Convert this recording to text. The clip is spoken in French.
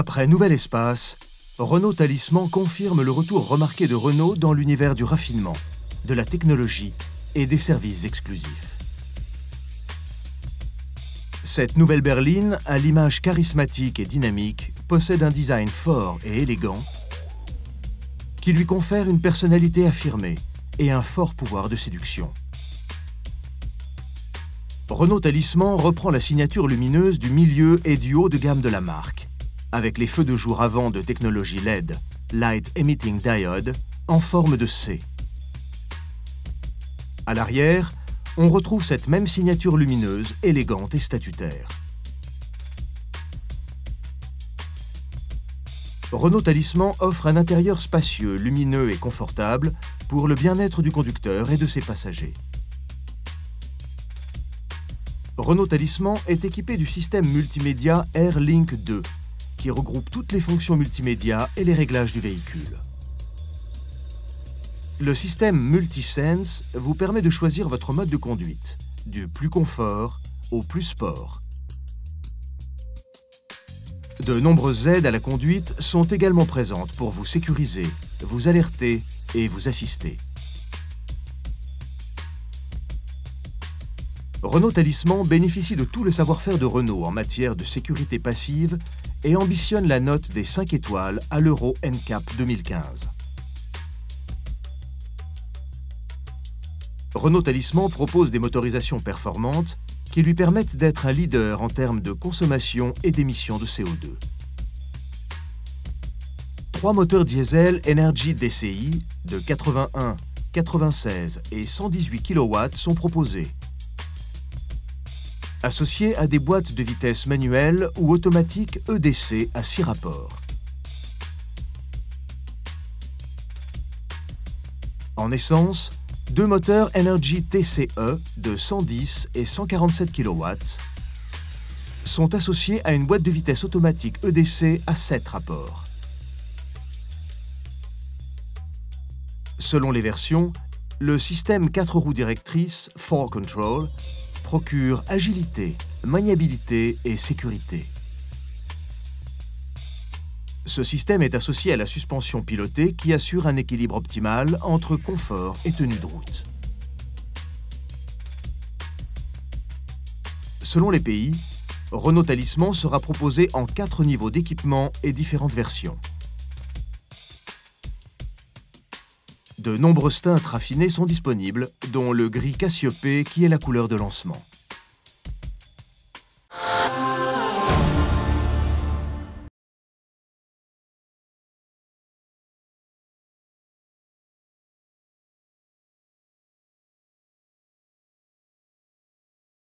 Après Nouvel Espace, Renault Talisman confirme le retour remarqué de Renault dans l'univers du raffinement, de la technologie et des services exclusifs. Cette nouvelle berline, à l'image charismatique et dynamique, possède un design fort et élégant qui lui confère une personnalité affirmée et un fort pouvoir de séduction. Renault Talisman reprend la signature lumineuse du milieu et du haut de gamme de la marque, avec les feux de jour avant de technologie LED, Light Emitting Diode, en forme de C. À l'arrière, on retrouve cette même signature lumineuse, élégante et statutaire. Renault Talisman offre un intérieur spacieux, lumineux et confortable pour le bien-être du conducteur et de ses passagers. Renault Talisman est équipé du système multimédia AirLink 2, qui regroupe toutes les fonctions multimédia et les réglages du véhicule. Le système Multisense vous permet de choisir votre mode de conduite, du plus confort au plus sport. De nombreuses aides à la conduite sont également présentes pour vous sécuriser, vous alerter et vous assister. Renault Talisman bénéficie de tout le savoir-faire de Renault en matière de sécurité passive et ambitionne la note des 5 étoiles à l'Euro NCAP 2015. Renault Talisman propose des motorisations performantes qui lui permettent d'être un leader en termes de consommation et d'émissions de CO2. Trois moteurs diesel Energy DCI de 81, 96 et 118 kW sont proposés. Associés à des boîtes de vitesse manuelles ou automatiques EDC à 6 rapports. En essence, deux moteurs Energy TCE de 110 et 147 kW sont associés à une boîte de vitesse automatique EDC à 7 rapports. Selon les versions, le système 4 roues directrices 4 Control procure agilité, maniabilité et sécurité. Ce système est associé à la suspension pilotée qui assure un équilibre optimal entre confort et tenue de route. Selon les pays, Renault Talisman sera proposé en quatre niveaux d'équipement et différentes versions. De nombreux teintes raffinées sont disponibles, dont le gris Cassiopée qui est la couleur de lancement.